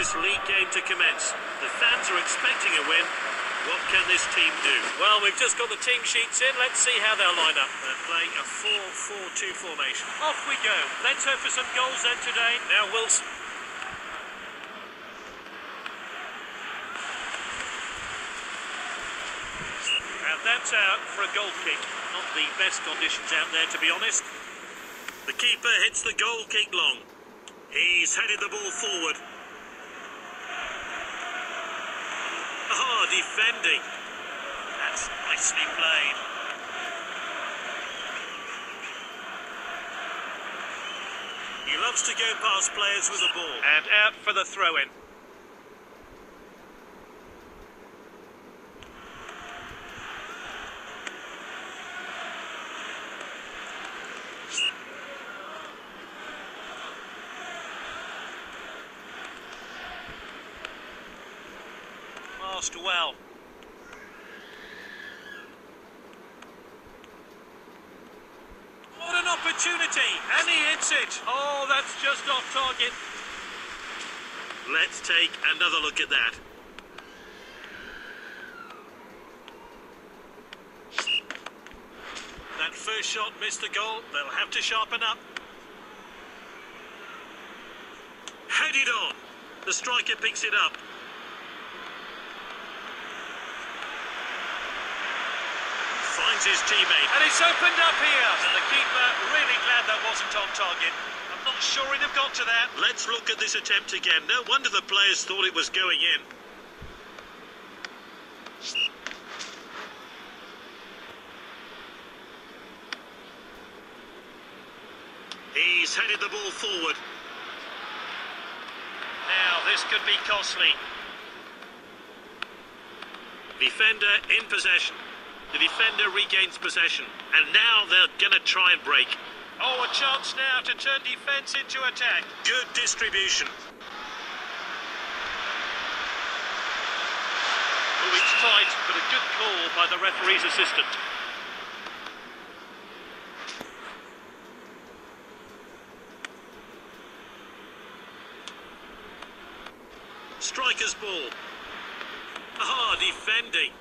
this league game to commence. The fans are expecting a win. What can this team do? Well, we've just got the team sheets in. Let's see how they'll line up. They're playing a 4-4-2 formation. Off we go. Let's hope for some goals then today. Now Wilson. And that's out for a goal kick. Not the best conditions out there, to be honest. The keeper hits the goal kick long. He's headed the ball forward. Ah, defending. That's nicely played. He loves to go past players with the ball. And out for the throw-in. Passed well. What an opportunity! And he hits it. Oh, that's just off target. Let's take another look at that. That first shot missed the goal. They'll have to sharpen up. Headed on. The striker picks it up. Finds his teammate. And it's opened up here. And the keeper really glad that wasn't on target. I'm not sure he'd have got to that. Let's look at this attempt again. No wonder the players thought it was going in. He's headed the ball forward. Now, this could be costly. Defender in possession. The defender regains possession. And now they're going to try and break. Oh, a chance now to turn defence into attack. Good distribution. Oh, it's tight, but a good call by the referee's assistant. Striker's ball. Ah, defending.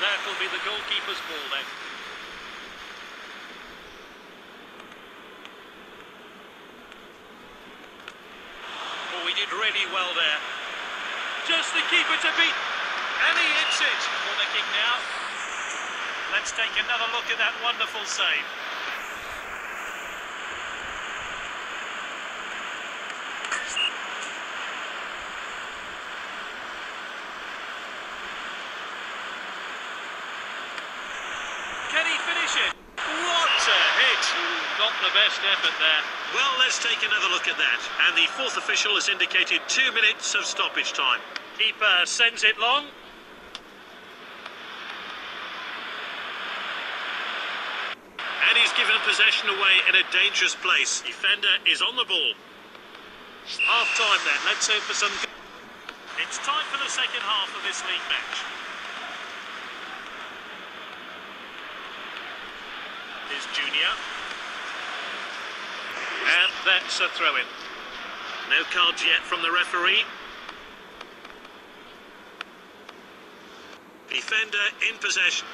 And that'll be the goalkeeper's ball then. Oh, he did really well there. Just the keeper to beat. And he hits it. Corner kick now. Let's take another look at that wonderful save. Can he finish it? What a hit! Not the best effort there. Well, let's take another look at that. And the fourth official has indicated two minutes of stoppage time. Keeper sends it long. And he's given possession away in a dangerous place. Defender is on the ball. Half time then. Let's hope for some. It's time for the second half of this league match. Here's Junior. And that's a throw in. No cards yet from the referee. Defender in possession.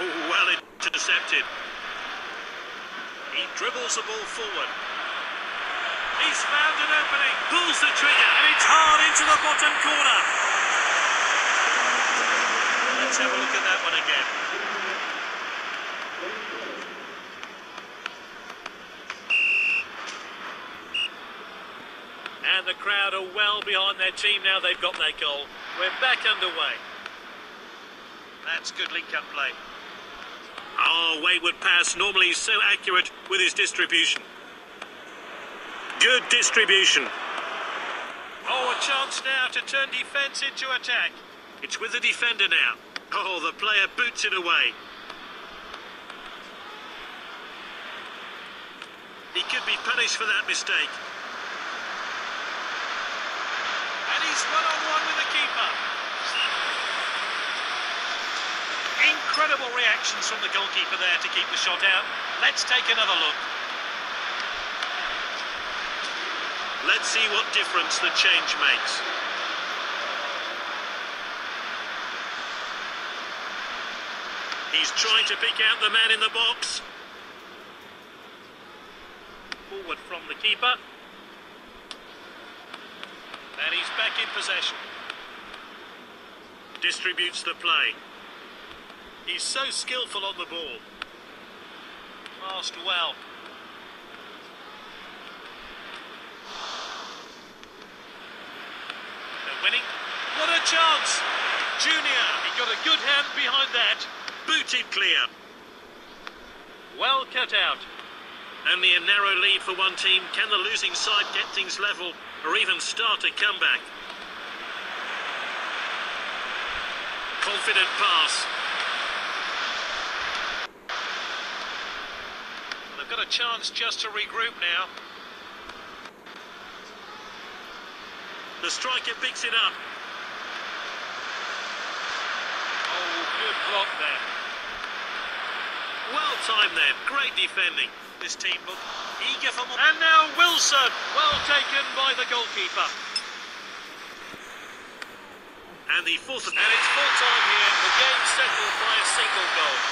Oh, well intercepted. He dribbles the ball forward. He's found an opening. Pulls the trigger. And it's hard into the bottom corner. Let's have a look at that one again. And the crowd are well behind their team now they've got their goal. We're back underway. That's good link-up play. Oh, wayward pass. Normally so accurate with his distribution. Good distribution. Oh, a chance now to turn defence into attack. It's with the defender now. Oh, the player boots it away. He could be punished for that mistake. And he's one-on-one with the keeper. Incredible reactions from the goalkeeper there to keep the shot out. Let's take another look. Let's see what difference the change makes. He's trying to pick out the man in the box. Forward from the keeper. And he's back in possession. Distributes the play. He's so skillful on the ball. Passed well. They're winning. What a chance! Junior, he got a good hand behind that. Booted clear. Well cut out. Only a narrow lead for one team. Can the losing side get things level or even start a comeback? Confident pass. They've got a chance just to regroup now. The striker picks it up. Oh, good block there. Well timed there. Great defending. This team look eager for more. And now Wilson, well taken by the goalkeeper. And the fourth. And it's full time here. The game settled by a single goal.